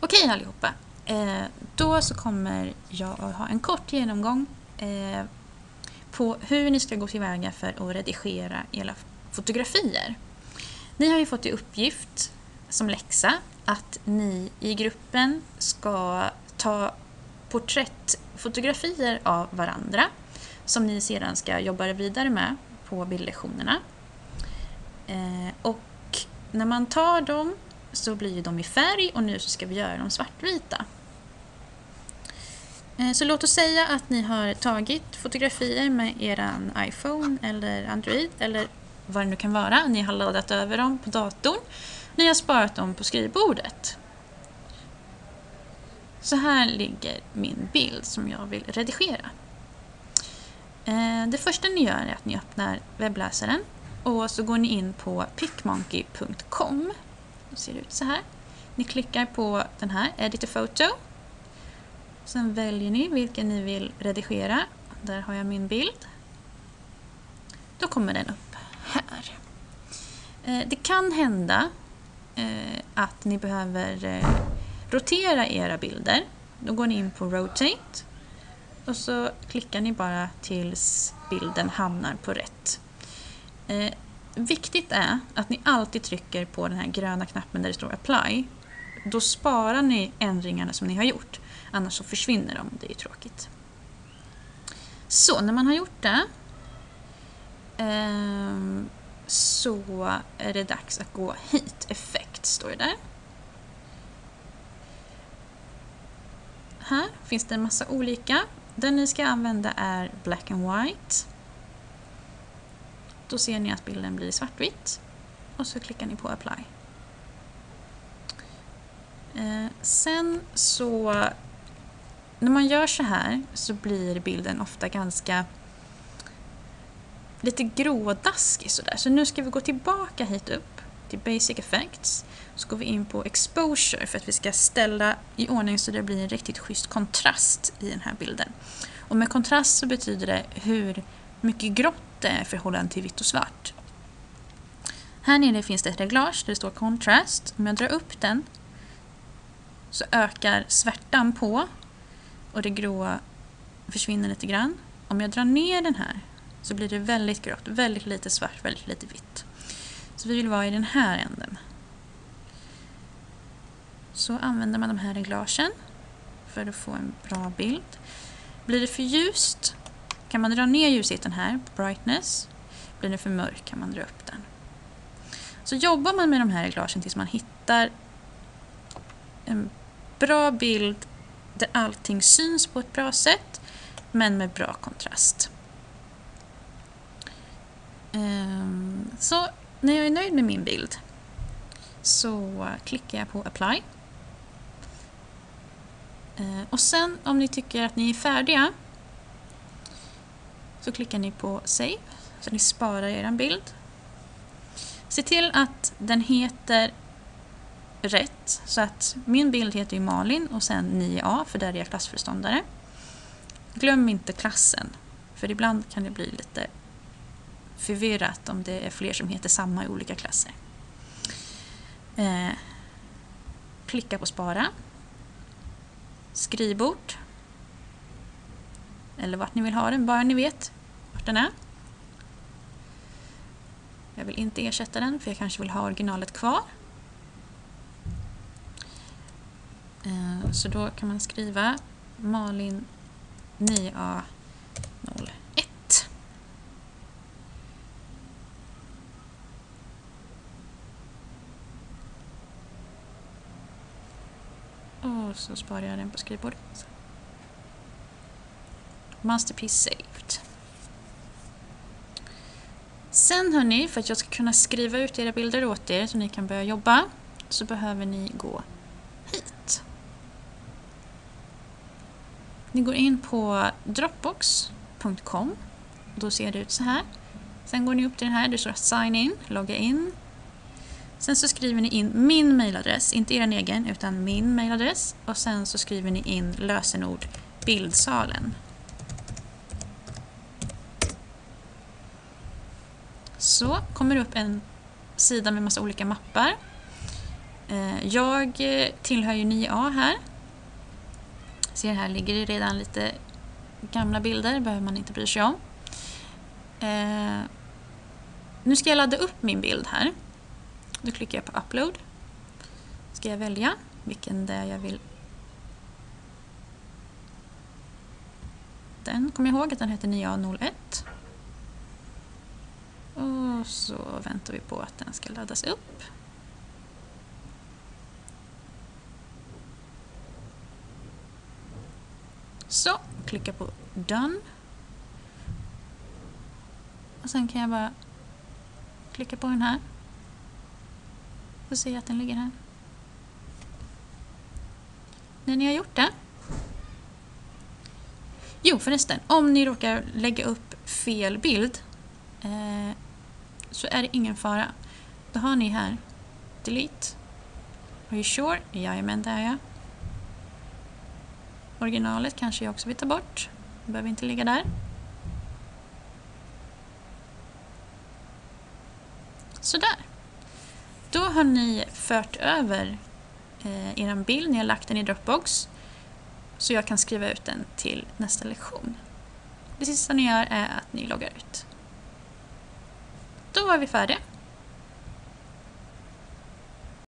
Okej allihopa. Eh, då så kommer jag att ha en kort genomgång eh, på hur ni ska gå tillväga för att redigera era fotografier. Ni har ju fått i uppgift som läxa att ni i gruppen ska ta porträttfotografier av varandra som ni sedan ska jobba vidare med på bildlektionerna. Eh, och när man tar dem så blir de i färg och nu så ska vi göra dem svartvita. Eh, så låt oss säga att ni har tagit fotografier med er iPhone eller Android eller vad det nu kan vara. Ni har laddat över dem på datorn. Ni har sparat dem på skrivbordet. Så här ligger min bild som jag vill redigera. Eh, det första ni gör är att ni öppnar webbläsaren och så går ni in på pickmonkey.com. Det ser ut så här. Ni klickar på den här, Edit a photo. Sen väljer ni vilken ni vill redigera. Där har jag min bild. Då kommer den upp här. Eh, det kan hända eh, att ni behöver eh, rotera era bilder. Då går ni in på Rotate och så klickar ni bara tills bilden hamnar på rätt. Viktigt är att ni alltid trycker på den här gröna knappen där det står Apply. Då sparar ni ändringarna som ni har gjort. Annars så försvinner de, det är ju tråkigt. Så, när man har gjort det eh, så är det dags att gå hit. Effekt står det där. Här finns det en massa olika. Den ni ska använda är Black and White. Då ser ni att bilden blir svartvit och så klickar ni på Apply. Eh, sen så, när man gör så här så blir bilden ofta ganska lite grådaskig sådär. Så nu ska vi gå tillbaka hit upp till Basic Effects. Så går vi in på Exposure för att vi ska ställa i ordning så det blir en riktigt schysst kontrast i den här bilden. Och med kontrast så betyder det hur mycket grått i förhållande till vitt och svart. Här nere finns det ett reglage där det står Contrast. Om jag drar upp den så ökar svärtan på och det gråa försvinner lite grann. Om jag drar ner den här så blir det väldigt grått, väldigt lite svart, väldigt lite vitt. Så vi vill vara i den här änden. Så använder man de här reglagen för att få en bra bild. Blir det för ljust kan man dra ner ljusheten här, på brightness. Blir det för mörk kan man dra upp den. Så jobbar man med de här reglagen tills man hittar en bra bild där allting syns på ett bra sätt men med bra kontrast. Ehm, så när jag är nöjd med min bild så klickar jag på Apply. Ehm, och sen om ni tycker att ni är färdiga så klickar ni på Save så ni sparar er bild. Se till att den heter rätt så att min bild heter ju Malin och sen 9A för där är jag klassföreståndare. Glöm inte klassen för ibland kan det bli lite förvirrat om det är fler som heter samma i olika klasser. Eh, klicka på spara. Skrivbord. Eller vart ni vill ha den, bara ni vet vart den är. Jag vill inte ersätta den för jag kanske vill ha originalet kvar. Eh, så då kan man skriva Malin 9A 01. Och så sparar jag den på skrivbordet. Masterpiece saved. Sen hörni, för att jag ska kunna skriva ut era bilder åt er så ni kan börja jobba så behöver ni gå hit. Ni går in på dropbox.com. Då ser det ut så här. Sen går ni upp till den här, det står sign in, logga in. Sen så skriver ni in min mailadress, inte er egen utan min mailadress. Och sen så skriver ni in lösenord bildsalen. Så kommer det upp en sida med massa olika mappar. Eh, jag eh, tillhör ju 9A här. Ser här ligger det redan lite gamla bilder, behöver man inte bry sig om. Eh, nu ska jag ladda upp min bild här. Då klickar jag på upload. Ska jag välja vilken det är jag vill. Den, kommer jag ihåg att den heter 9A01. Och så väntar vi på att den ska laddas upp. Så, klicka på Done. Och sen kan jag bara klicka på den här. Och se att den ligger här. När ni har gjort det. Jo förresten, om ni råkar lägga upp fel bild eh, så är det ingen fara. Då har ni här Delete. Are you sure? Jajamän, det är jag. Originalet kanske jag också vill ta bort. Det behöver inte ligga där. Sådär. Då har ni fört över eh, er bild, ni har lagt den i Dropbox så jag kan skriva ut den till nästa lektion. Det sista ni gör är att ni loggar ut. Då var vi färdiga.